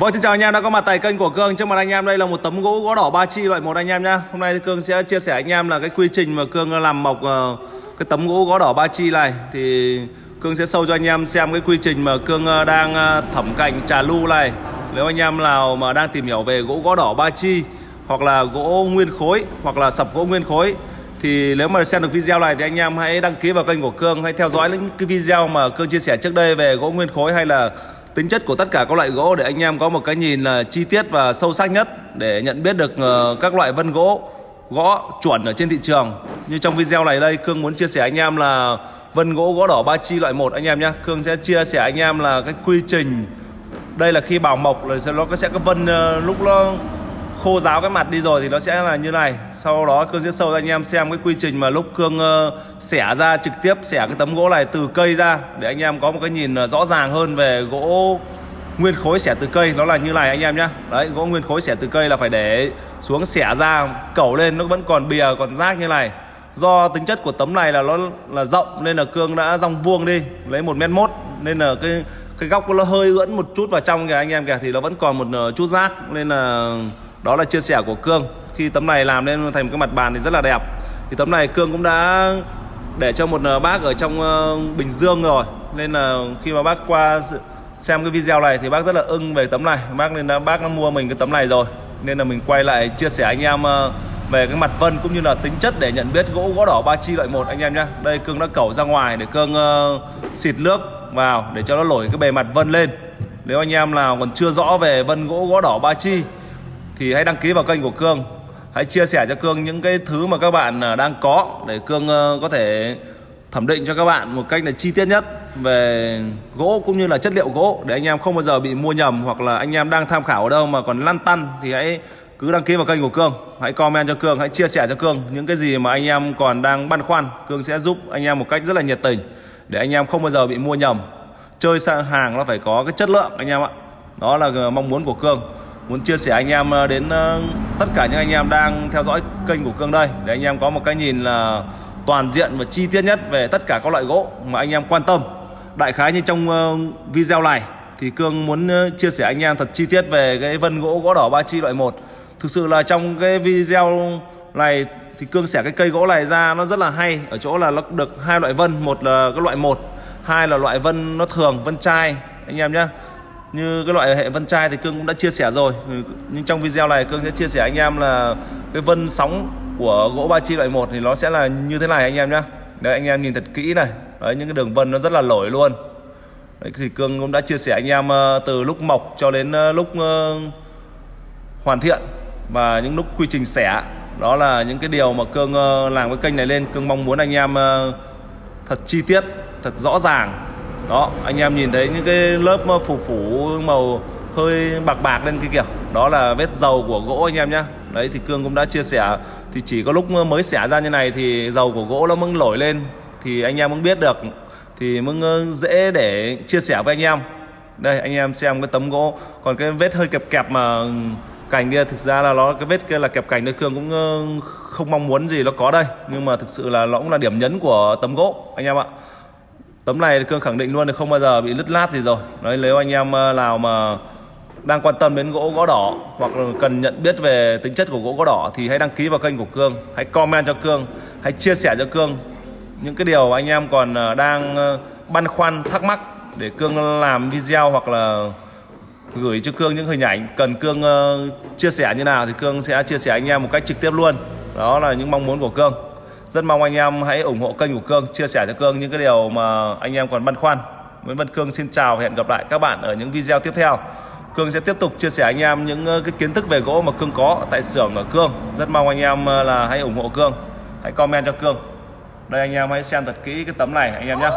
Vâng xin chào anh em đã có mặt tại kênh của Cương. Trước mặt anh em đây là một tấm gỗ gỗ đỏ ba chi loại một anh em nhá. Hôm nay Cương sẽ chia sẻ anh em là cái quy trình mà Cương làm mộc ờ, cái tấm gỗ gỗ đỏ ba chi này. Thì Cương sẽ sâu cho anh em xem cái quy trình mà Cương ờ, đang ờ, thẩm cạnh trà lu này. Nếu anh em nào mà đang tìm hiểu về gỗ gỗ đỏ ba chi, Hoặc là gỗ nguyên khối, hoặc là sập gỗ nguyên khối, thì nếu mà xem được video này thì anh em hãy đăng ký vào kênh của Cương. Hãy theo dõi những cái video mà Cương chia sẻ trước đây về gỗ nguyên khối hay là tính chất của tất cả các loại gỗ để anh em có một cái nhìn là chi tiết và sâu sắc nhất để nhận biết được ờ, các loại vân gỗ, gõ chuẩn ở trên thị trường. Như trong video này đây cương muốn chia sẻ anh em là vân gỗ gỗ đỏ ba chi loại một anh em nhé cương sẽ chia sẻ anh em là cái quy trình. Đây là khi bào mộc rồi nó sẽ có vân ờ, lúc nó khô ráo cái mặt đi rồi thì nó sẽ là như này. Sau đó cương sẽ sâu cho anh em xem cái quy trình mà lúc cương uh, ờ, xẻ ra trực tiếp xẻ cái tấm gỗ này từ cây ra để anh em có một cái nhìn ờ, rõ ràng hơn về gỗ nguyên khối xẻ từ cây. Nó là như này anh em nhé đấy gỗ nguyên khối xẻ từ cây là phải để xuống xẻ ra cẩu lên nó vẫn còn bìa còn rác như này. Do tính chất của tấm này là nó là rộng nên là cương đã rong vuông đi lấy một mét mốt nên là cái cái góc nó hơi ưỡn một chút vào trong kìa anh em kìa thì nó vẫn còn một ờ, chút rác. Nên là đó là chia sẻ của cương. Khi tấm này làm nên thành một cái mặt bàn thì rất là đẹp. Thì tấm này cương cũng đã để cho một ờ, bác ở trong ờ, bình dương rồi. Nên là khi mà bác qua xem cái video này thì bác rất là ưng về tấm này. Bác nên đã bác đã mua mình cái tấm này rồi. Nên là mình quay lại chia sẻ anh em ờ, về cái mặt vân cũng như là tính chất để nhận biết gỗ gỗ đỏ ba chi loại một anh em nhé đây cương đã cẩu ra ngoài để cương uh, xịt nước vào để cho nó nổi cái bề mặt vân lên. Nếu anh em nào còn chưa rõ về vân gỗ gỗ đỏ ba chi thì hãy đăng ký vào kênh của Cương. Hãy chia sẻ cho Cương những cái thứ mà các bạn à, đang có để Cương ờ, có thể thẩm định cho các bạn một cách là chi tiết nhất về gỗ cũng như là chất liệu gỗ để anh em không bao giờ bị mua nhầm hoặc là anh em đang tham khảo ở đâu mà còn lăn tăn thì hãy cứ đăng ký vào kênh của Cương. Hãy comment cho Cương, hãy chia sẻ cho Cương những cái gì mà anh em còn đang băn khoăn. Cương sẽ giúp anh em một cách rất là nhiệt tình để anh em không bao giờ bị mua nhầm. Chơi sang hàng nó phải có cái chất lượng anh em ạ. Đó là mong muốn của Cương muốn chia sẻ anh em ờ, đến ờ, tất cả những anh em đang theo dõi kênh của Cương đây, để anh em có một cái nhìn là toàn diện và chi tiết nhất về tất cả các loại gỗ mà anh em quan tâm. Đại khái như trong ờ, video này, thì Cương muốn chia sẻ anh em thật chi tiết về cái vân gỗ gỗ đỏ ba chi loại 1 thực sự là trong cái video này thì Cương xẻ cái cây gỗ này ra nó rất là hay. Ở chỗ là nó được hai loại vân, một là cái loại một, hai là loại vân nó thường, vân chai. Anh em nhé như cái loại hệ vân chai thì cương cũng đã chia sẻ rồi. Ừ, nhưng trong video này cương sẽ chia sẻ anh em là cái vân sóng của gỗ ba chi loại một thì nó sẽ là như thế này anh em nhé đấy anh em nhìn thật kỹ này. Đấy những cái đường vân nó rất là nổi luôn. Đấy, thì cương cũng đã chia sẻ anh em ờ, từ lúc mọc cho đến ờ, lúc ờ, hoàn thiện và những lúc quy trình xẻ. Đó là những cái điều mà cương làm cái kênh này lên. Cương mong muốn anh em thật chi tiết thật rõ ràng đó, anh em nhìn thấy những cái lớp phủ phủ màu hơi bạc bạc lên cái kiểu đó là vết dầu của gỗ anh em nhá. Đấy, thì cương cũng đã chia sẻ. Thì chỉ có lúc mới xẻ ra như này thì dầu của gỗ nó mới nổi lên. Thì anh em cũng biết được. Thì mới dễ để chia sẻ với anh em. Đây, anh em xem cái tấm gỗ. Còn cái vết hơi kẹp kẹp mà cành kia, thực ra là nó, cái vết kia là kẹp cành nơi cương cũng không mong muốn gì nó có đây. Nhưng mà thực sự là nó cũng là điểm nhấn của tấm gỗ, anh em ạ tấm này cương khẳng định luôn là không bao giờ bị lứt lát gì rồi. Đấy, nếu anh em ờ, nào mà đang quan tâm đến gỗ gõ đỏ hoặc là cần nhận biết về tính chất của gỗ gõ đỏ thì hãy đăng ký vào kênh của cương, hãy comment cho cương, hãy chia sẻ cho cương những cái điều anh em còn ờ, đang ờ, băn khoăn, thắc mắc để cương làm video hoặc là gửi cho cương những hình ảnh cần cương chia sẻ như nào thì cương sẽ chia sẻ anh em một cách trực tiếp luôn. Đó là những mong muốn của cương rất mong anh em hãy ủng hộ kênh của Cương, chia sẻ cho Cương những cái điều mà anh em còn băn khoăn. Nguyễn Văn Cương xin chào và hẹn gặp lại các bạn ở những video tiếp theo. Cương sẽ tiếp tục chia sẻ anh em những ờ, cái kiến thức về gỗ mà Cương có tại xưởng ở Cương. Rất mong anh em ờ, là hãy ủng hộ Cương. Hãy comment cho Cương. Đây anh em hãy xem thật kỹ cái tấm này anh em nhé.